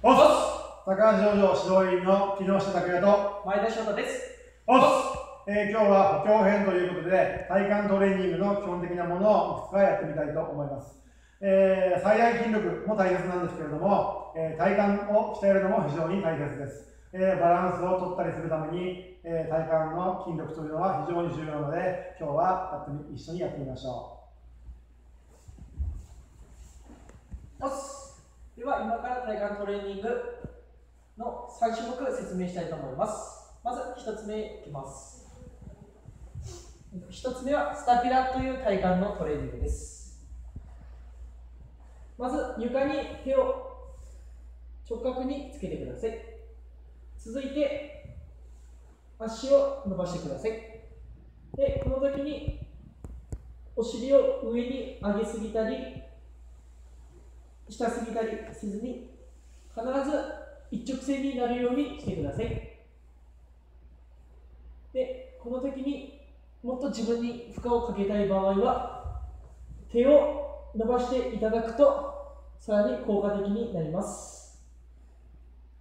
おっ高橋上場指導員の木下拓也と。前田翔太です。おっえー今日は補強編ということで体幹トレーニングの基本的なものをいくつかやってみたいと思います、えー最大筋力も大切なんですけれども、えー体幹を鍛えるのも非常に大切です、えーバランスを取ったりするために、えー体幹の筋力というのは非常に重要なので今日はやってみ一緒にやってみましょおっで今から体幹トレーニングの3種目説明したいと思います。まず1つ目いきます。1つ目はスタピラという体幹のトレーニングです。まず床に手を直角につけてください。続いて足を伸ばしてください。で、この時にお尻を上に上げすぎたり下すぎたりせずに必ず一直線になるようにしてください。でこの時にもっと自分に負荷をかけたい場合は手を伸ばしていただくとさらに効果的になります。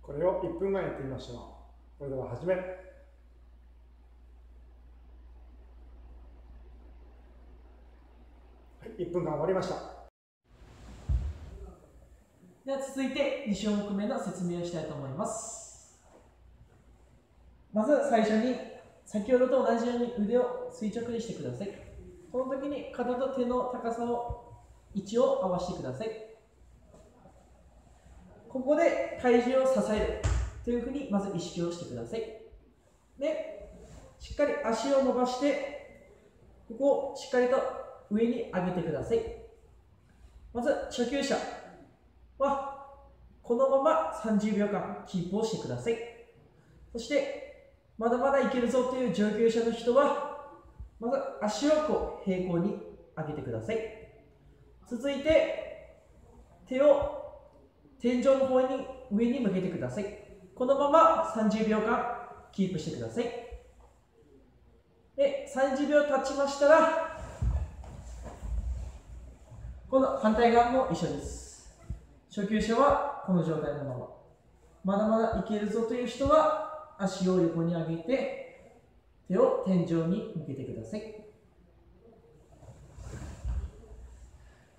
これを1分間やってみましょう。それでは始め、1分間終わりました。続いて2種目目の説明をしたいと思います。まず最初に先ほどと同じように腕を垂直にしてください。この時に肩と手の高さを位置を合わせてください。ここで体重を支えるというふうにまず意識をしてください。でしっかり足を伸ばしてここをしっかりと上に上げてください。まず初級者はこのまま30秒間キープをしてください。そしてまだまだいけるぞという上級者の人はまず足をこう平行に上げてください。続いて手を天井の方に上に向けてください。このまま30秒間キープしてください。で30秒経ちましたらこの反対側も一緒です。初級者はこの状態のまま。まだまだいけるぞという人は足を横に上げて手を天井に向けてください。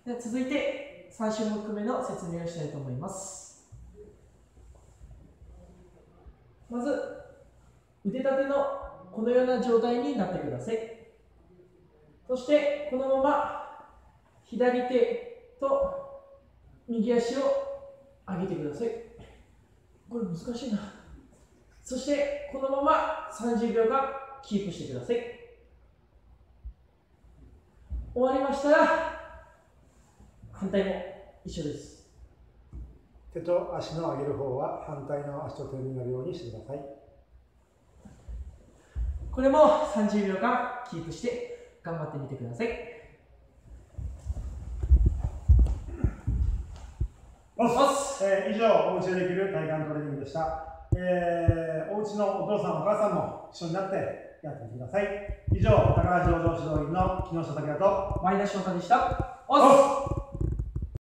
で続いて3種目目の説明をしたいと思います。まず腕立てのこのような状態になってください。そしてこのまま左手と右足を上げてください。これ難しいな。そしてこのまま30秒間キープしてください。終わりましたら反対も一緒です。手と足の上げる方は反対の足と手になるようにしてください。これも30秒間キープして頑張ってみてください。おっえー以上、お家でできる体幹トレーニングでした。えー、お家のお父さん、お母さんも一緒になってやってみてください。以上、高橋上場指導員の木下拓也と、前田翔太でした。おっ